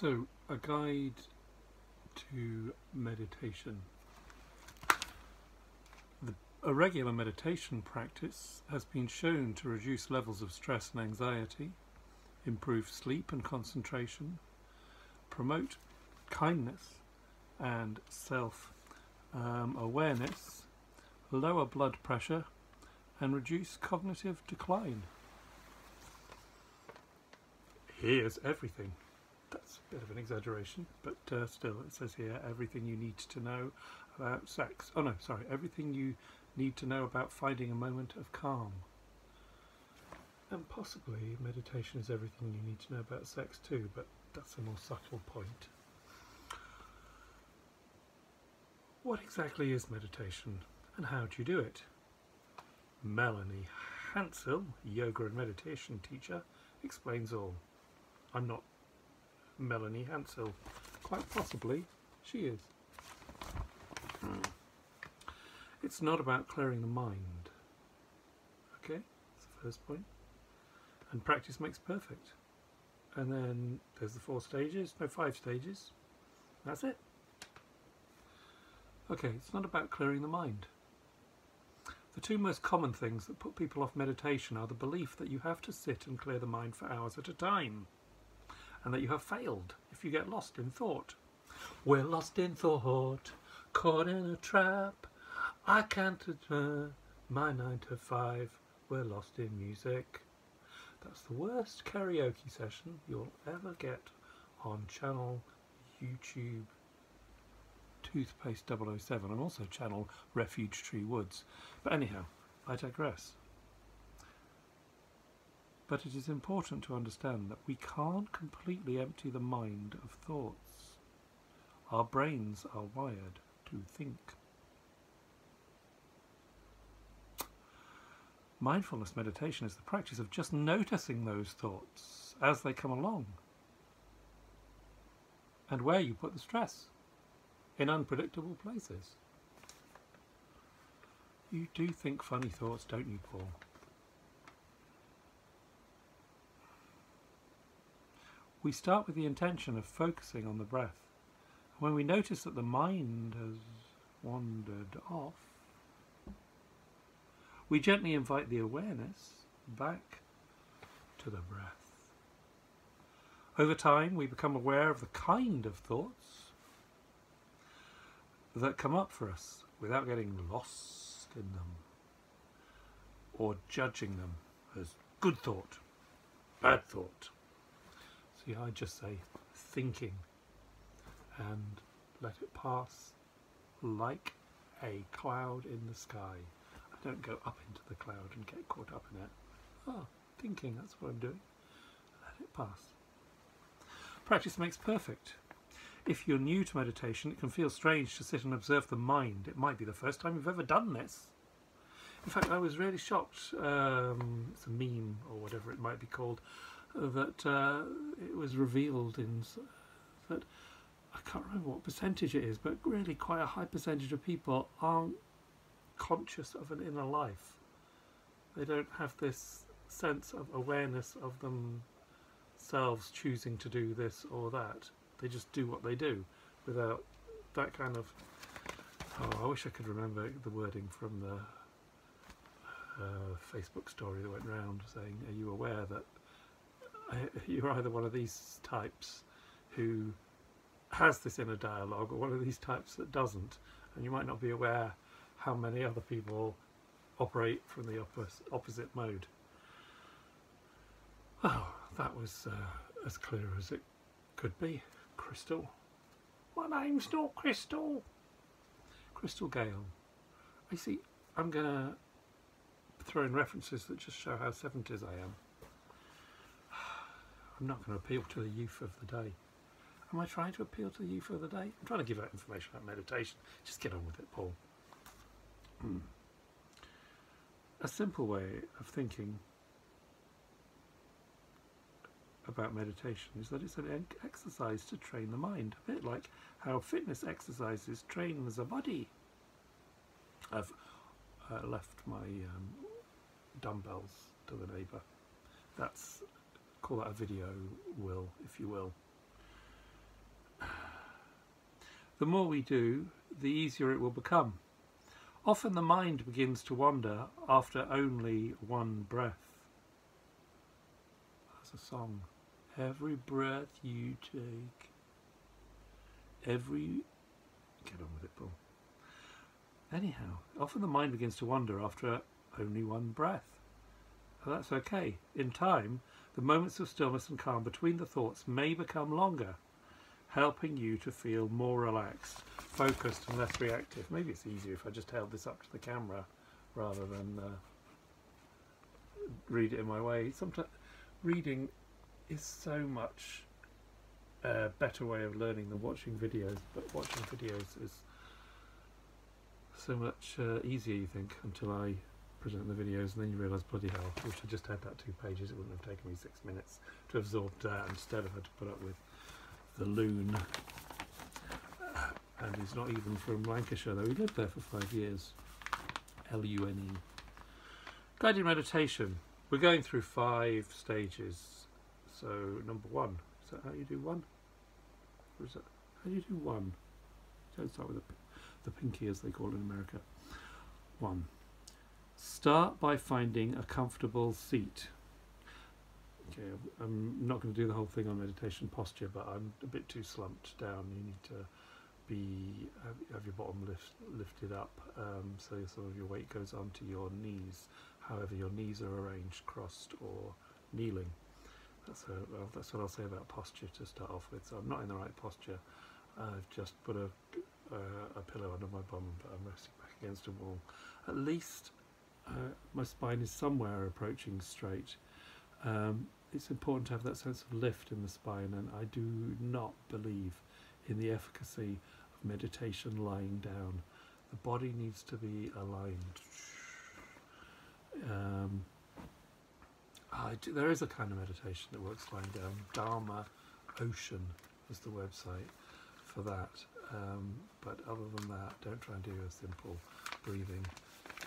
So, a guide to meditation. The, a regular meditation practice has been shown to reduce levels of stress and anxiety, improve sleep and concentration, promote kindness and self um, awareness, lower blood pressure, and reduce cognitive decline. Here's everything. That's a bit of an exaggeration, but uh, still, it says here everything you need to know about sex. Oh no, sorry, everything you need to know about finding a moment of calm. And possibly meditation is everything you need to know about sex too, but that's a more subtle point. What exactly is meditation and how do you do it? Melanie Hansel, yoga and meditation teacher, explains all. I'm not Melanie Hansel. Quite possibly she is. Hmm. It's not about clearing the mind. Okay, that's the first point. And practice makes perfect. And then there's the four stages, no, five stages. That's it. Okay, it's not about clearing the mind. The two most common things that put people off meditation are the belief that you have to sit and clear the mind for hours at a time, and that you have failed if you get lost in thought. We're lost in thought, caught in a trap. I can't admire my nine to five. We're lost in music. That's the worst karaoke session you'll ever get on channel YouTube Toothpaste 007 and also channel Refuge Tree Woods. But anyhow, I digress. But it is important to understand that we can't completely empty the mind of thoughts. Our brains are wired to think. Mindfulness meditation is the practice of just noticing those thoughts as they come along and where you put the stress in unpredictable places. You do think funny thoughts, don't you, Paul? We start with the intention of focusing on the breath. When we notice that the mind has wandered off, we gently invite the awareness back to the breath. Over time, we become aware of the kind of thoughts that come up for us without getting lost in them or judging them as good thought, bad thought. I just say thinking and let it pass like a cloud in the sky. I don't go up into the cloud and get caught up in it. Ah, thinking, that's what I'm doing. Let it pass. Practice makes perfect. If you're new to meditation, it can feel strange to sit and observe the mind. It might be the first time you've ever done this. In fact, I was really shocked, um, it's a meme or whatever it might be called, that uh, it was revealed in that I can't remember what percentage it is, but really quite a high percentage of people aren't conscious of an inner life. They don't have this sense of awareness of themselves choosing to do this or that. They just do what they do without that kind of. Oh, I wish I could remember the wording from the uh, Facebook story that went round saying, Are you aware that you're either one of these types who has this inner dialogue or one of these types that doesn't? And you might not be aware how many other people operate from the oppos opposite mode. Oh, that was uh, as clear as it could be. Crystal. My name's not Crystal. Crystal Gayle. I see, I'm going to throw in references that just show how 70s I am. I'm not going to appeal to the youth of the day. Am I trying to appeal to the youth of the day? I'm trying to give out information about meditation. Just get on with it, Paul. Hmm. A simple way of thinking about meditation is that it's an exercise to train the mind, a bit like how fitness exercises train the body. I've uh, left my um, dumbbells to the neighbour. That's call that a video, will, if you will. The more we do, the easier it will become. Often the mind begins to wander after only one breath. That's a song. Every breath you take, every. Get on with it, Paul. Anyhow, often the mind begins to wander after only one breath. And that's okay. In time, the moments of stillness and calm between the thoughts may become longer, helping you to feel more relaxed, focused, and less reactive. Maybe it's easier if I just held this up to the camera rather than uh, read it in my way. Sometimes reading is so much a better way of learning than watching videos, but watching videos is so much uh, easier, you think, until I present the videos and then you realise, bloody hell, I wish I just had that two pages, it wouldn't have taken me six minutes to absorb that instead of had to put up with the loon. And he's not even from Lancashire, though he lived there for five years. L-U-N-E. Guided meditation. We're going through five stages. So number one, is that how you do one? Or is that, how do you do one? Don't start with the, the pinky as they call it in America. One. Start by finding a comfortable seat. Okay, I'm not going to do the whole thing on meditation posture, but I'm a bit too slumped down. You need to be have, your bottom lift, lifted up um, so some of your weight goes onto your knees. However, your knees are arranged crossed or kneeling. That's, a, that's what I'll say about posture to start off with. So I'm not in the right posture. I've just put a, uh, a pillow under my bum, but I'm resting back against a wall. At least uh, my spine is somewhere approaching straight. Um, it's important to have that sense of lift in the spine, and I do not believe in the efficacy of meditation lying down. The body needs to be aligned. Um, do, there is a kind of meditation that works lying down. Dharma Ocean is the website for that. Um, but other than that, don't try and do a simple breathing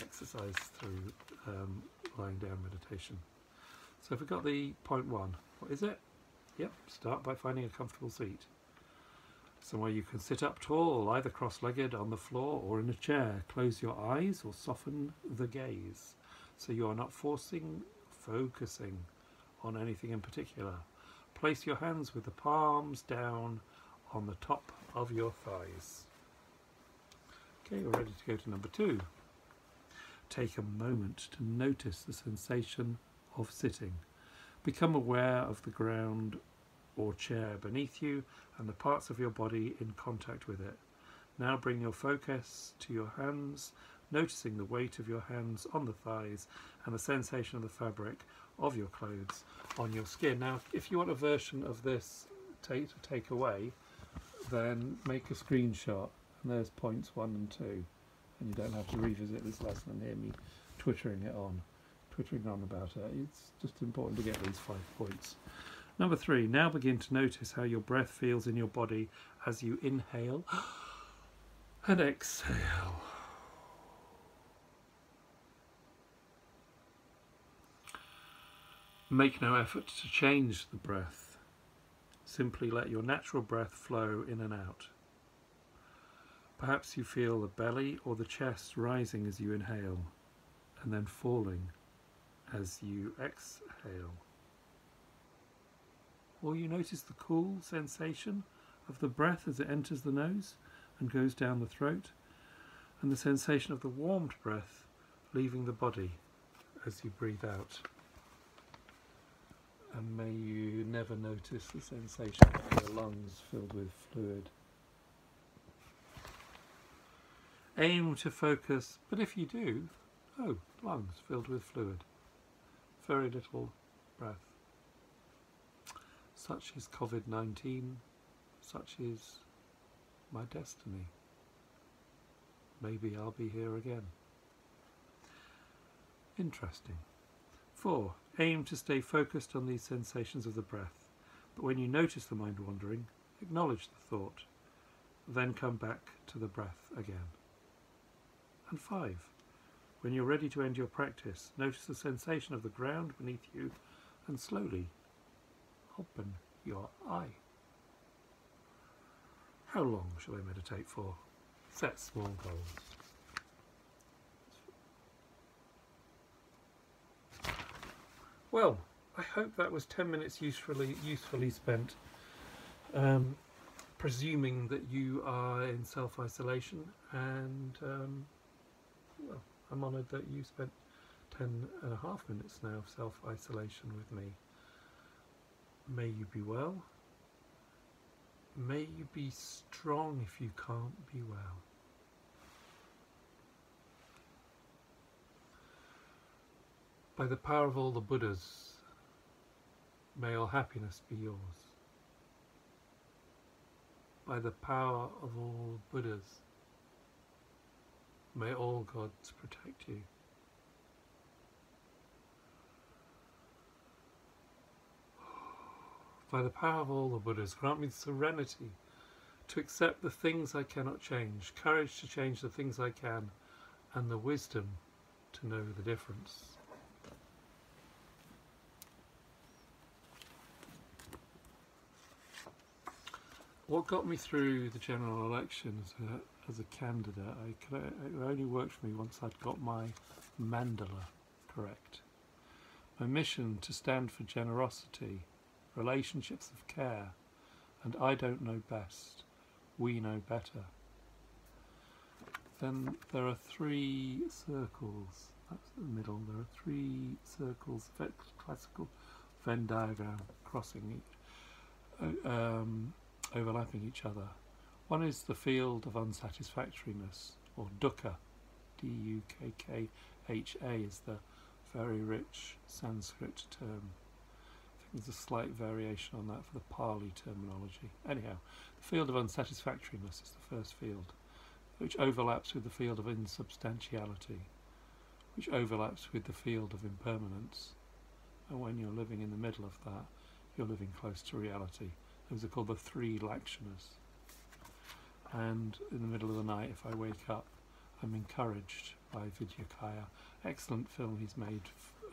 exercise through um, lying down meditation. So if we've got the point one, what is it? Yep, start by finding a comfortable seat. Somewhere you can sit up tall, either cross-legged on the floor or in a chair. Close your eyes or soften the gaze so you are not forcing, focusing on anything in particular. Place your hands with the palms down on the top of your thighs. Okay, we're ready to go to number two. Take a moment to notice the sensation of sitting. Become aware of the ground or chair beneath you and the parts of your body in contact with it. Now bring your focus to your hands, noticing the weight of your hands on the thighs and the sensation of the fabric of your clothes on your skin. Now, if you want a version of this take to take away, then make a screenshot and there's points one and two and you don't have to revisit this lesson and hear me twittering it on twittering on about it. It's just important to get these five points. Number three now begin to notice how your breath feels in your body as you inhale. And exhale. Make no effort to change the breath. Simply let your natural breath flow in and out Perhaps you feel the belly or the chest rising as you inhale and then falling as you exhale. Or you notice the cool sensation of the breath as it enters the nose and goes down the throat, and the sensation of the warmed breath leaving the body as you breathe out. And may you never notice the sensation of your lungs filled with fluid. Aim to focus, but if you do, oh, lungs filled with fluid. Very little breath. Such is COVID-19, such is my destiny. Maybe I'll be here again. Interesting. 4. Aim to stay focused on these sensations of the breath, but when you notice the mind wandering, acknowledge the thought, then come back to the breath again. And five, when you're ready to end your practice, notice the sensation of the ground beneath you and slowly open your eye. How long shall I meditate for? Set small goals. Well, I hope that was 10 minutes usefully usefully spent. Um, presuming that you are in self-isolation and um, well, I'm honoured that you spent 10 and a half minutes now of self-isolation with me. May you be well. May you be strong if you can't be well. By the power of all the Buddhas, may all happiness be yours. By the power of all Buddhas, may all gods protect you. By the power of all the Buddhas, grant me serenity to accept the things I cannot change, courage to change the things I can, and the wisdom to know the difference. What got me through the general election as a, as a candidate, I it only worked for me once I'd got my mandala correct. My mission to stand for generosity, relationships of care, and I don't know best, we know better. Then there are three circles, that's the middle, there are three circles, classical Venn diagram crossing each. Uh, um, overlapping each other. One is the field of unsatisfactoriness, or dukkha, D-U-K-K-H-A is the very rich Sanskrit term. I think there's a slight variation on that for the Pali terminology. Anyhow, the field of unsatisfactoriness is the first field, which overlaps with the field of insubstantiality, which overlaps with the field of impermanence. And when you're living in the middle of that, you're living close to reality. Those are called the three lakshanas. And in the middle of the night, if I wake up, I'm encouraged by Vidyakaya. Excellent film he's made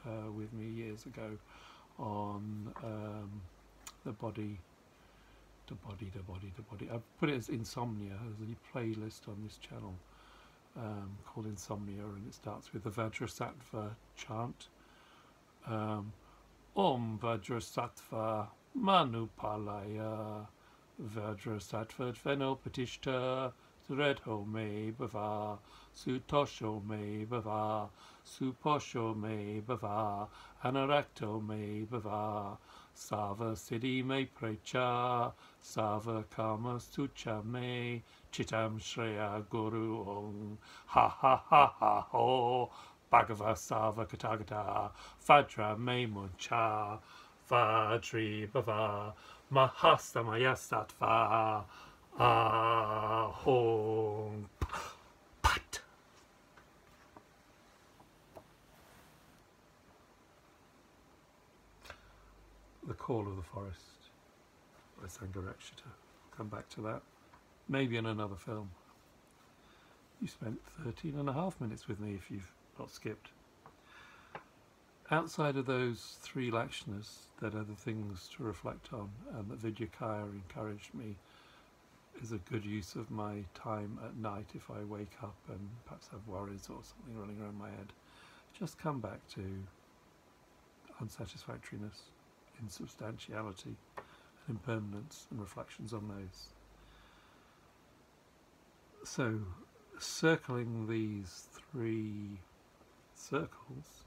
uh, with me years ago on um, the body, the body, the body, the body. I put it as Insomnia, as a playlist on this channel um, called Insomnia, and it starts with the Vajrasattva chant. Um, Om Vajrasattva Manupalaya Vajrasattva Venopatishta Suredho me bhava Sutosho me bhava Suposho me bhava Anarakto me bhava Sava Siddhi me precha Sava Kama Sucha me Chitam Shreya Guru Ong Ha ha ha ha ho. Bhagava Sava Katagata Vajra me muncha Vajri Bhava Mahasamaya Sattva Ahom Pat. The Call of the Forest by Sangharakshita. Come back to that. Maybe in another film. You spent 13 and a half minutes with me if you've not skipped outside of those three lakshanas that are the things to reflect on and that Vidyakaya encouraged me is a good use of my time at night if I wake up and perhaps have worries or something running around my head. Just come back to unsatisfactoriness, insubstantiality, and impermanence and reflections on those. So, circling these three circles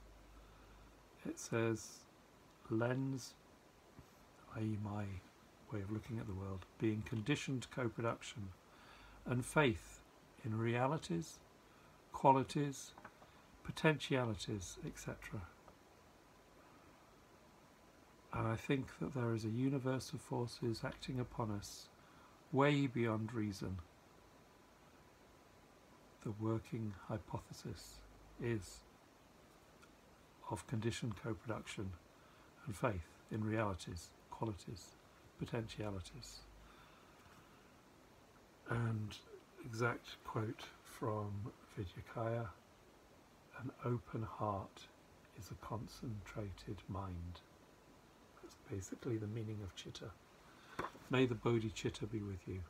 it says lens, i.e. my way of looking at the world, being conditioned co-production, and faith in realities, qualities, potentialities, etc. And I think that there is a universe of forces acting upon us way beyond reason. The working hypothesis is of conditioned co-production and faith in realities, qualities, potentialities. And exact quote from Vidyakaya, an open heart is a concentrated mind. That's basically the meaning of chitta. May the Bodhi chitta be with you.